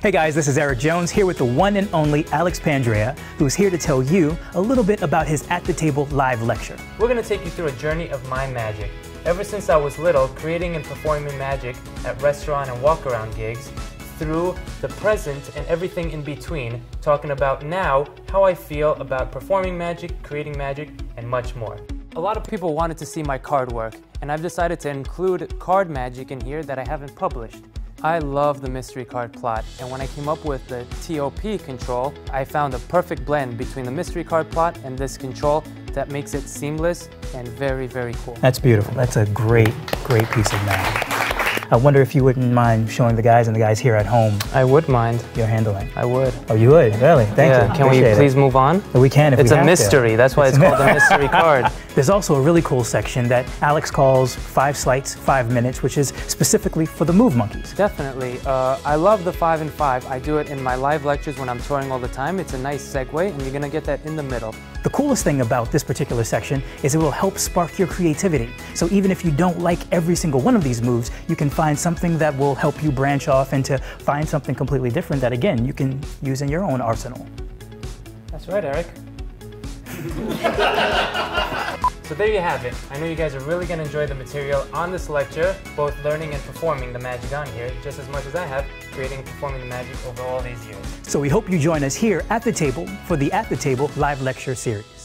Hey guys, this is Eric Jones here with the one and only Alex Pandrea, who's here to tell you a little bit about his At the Table live lecture. We're going to take you through a journey of my magic. Ever since I was little, creating and performing magic at restaurant and walk around gigs, through the present and everything in between, talking about now how I feel about performing magic, creating magic, and much more. A lot of people wanted to see my card work, and I've decided to include card magic in here that I haven't published. I love the mystery card plot, and when I came up with the TOP control, I found a perfect blend between the mystery card plot and this control that makes it seamless and very, very cool. That's beautiful. That's a great, great piece of magic. I wonder if you wouldn't mind showing the guys and the guys here at home I would mind. your handling. I would. Oh, you would? Really? Thank yeah, you. can we Appreciate it. please move on? We can if It's we a have to. mystery. That's why it's called a mystery card. There's also a really cool section that Alex calls Five Sleights, Five Minutes, which is specifically for the Move Monkeys. Definitely. Uh, I love the five and five. I do it in my live lectures when I'm touring all the time. It's a nice segue, and you're gonna get that in the middle. The coolest thing about this particular section is it will help spark your creativity. So even if you don't like every single one of these moves, you can find something that will help you branch off and to find something completely different that again you can use in your own arsenal. That's right, Eric. so there you have it. I know you guys are really going to enjoy the material on this lecture, both learning and performing the magic on here, just as much as I have creating and performing the magic over all these years. So we hope you join us here at the table for the At the Table live lecture series.